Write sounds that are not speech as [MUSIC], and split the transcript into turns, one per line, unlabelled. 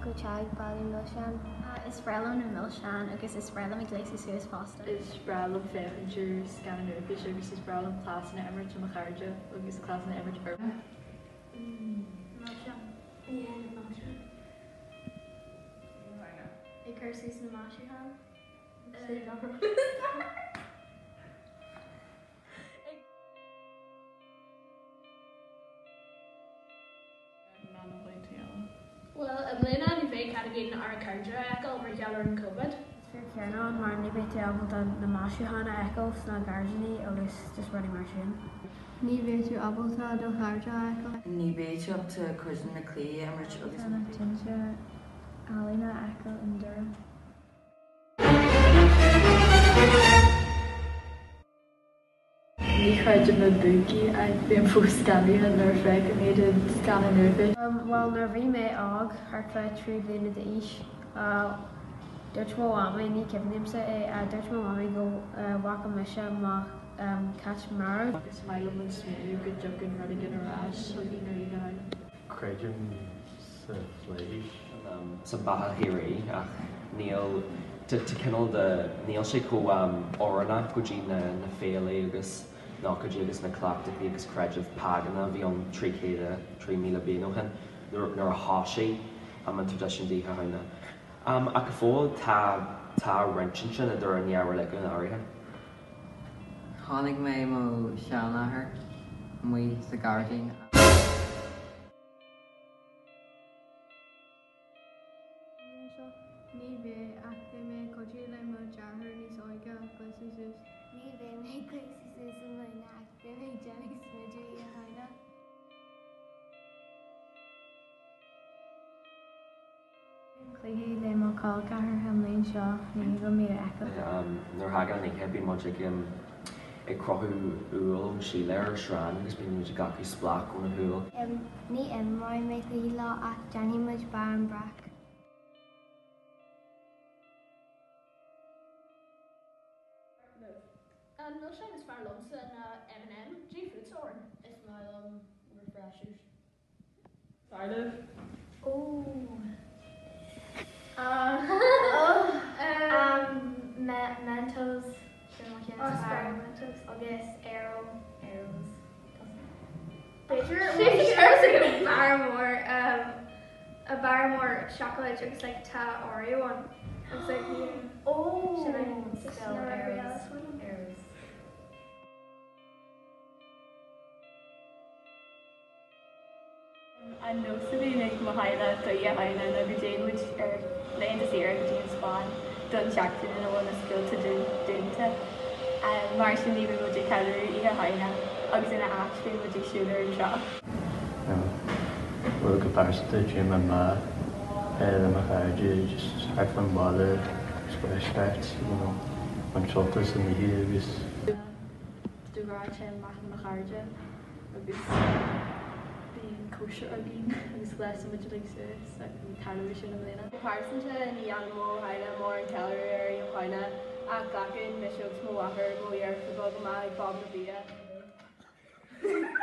go teag bailí mil sean.
Is brelum na mil sean agus is brelum igléisi suas fásta.
Is bralam fechanir Scandinavia agus is bralam clásanna Emirates am charja agus clásanna Emirates Burma.
I cursus na máisi ha?
Well, yn le an i fé cadgin ar y cardra egal mar gear yn COVID.
Ceanna an mar ni beit abal na masisiúhanna eccles na gardaní agus just running mar sin. Ní béú abalta do hája eil?
Ní béú op te cuisin na clé a mar agus
na tinse alína eil in
dum. chuide me buí ag bíon fu scanní an nar fe go méad an
scan an nufi. Bhil nar bhí mé ág hartfa trí bliine de is uh, Dúirt mó amí ní ceimnimsa é a dúirt mó amí go uh, bhacha me se má um, cat mar.
Agus mai an smú go jogin ru ginrás le hí.
Creidún sa léis
um, sa bahirí ach níl te cynnal de níl sé có am um, orna go dtí na na féla agus ná go dtí agus na chclaachta agus creideh paganna bhí an tríchéide trí míle béochan nar a hásé am an tradiisiondí haine. Um, a go fóil tá tá rentin sin a dur an neabhar le an áirithe.
Thnig mé mo seanáthair mu sa gardaing.
Ní bhé ach bhé mé codí le mo dearthir níos áige gluús.
Ní bhé mé gléisi suas an le nach bé mé Jenny Smidú a haine.
Chluhí le má cá gahar hamlíonn seo ní go mí echa.
Nar hagan ag hebí má ag crothú úil sí leir srán agus bí mu gaí splach ón na húil.
Ní an mai mé go lá ach Jenny muid bar an brach.
An mil sin is far lomsa na M&M G fruit orn. Is my um refreshers.
Barlah
Ooh.
Um, [LAUGHS]
Um, me- Mentos.
Oh, sorry,
agus arrow arrows.
Picture
Sure, like [LAUGHS] a Barrymore, um, a Barrymore chocolate looks like ta Oreo one. It's like [GASPS]
An nóí le mo haile do i haine na go déanmuid ar leon is ar go dtíon Spáin don teachtain in bhna skillta dúnta. mar sin ní mu ceirí i a haine agus ina asfin mu siúir an seo.
bhfuil go pásta trí me má le a chaide just ar fan báile spéispeit an soltas san hí agus
Dúrá sé maith na charde agus bíon cóise a bhín agus leis mu le television am léna.
Parsanta ní animó haile mór an calorí ar an chuine a ar fa bog má ag bob na. [LAUGHS]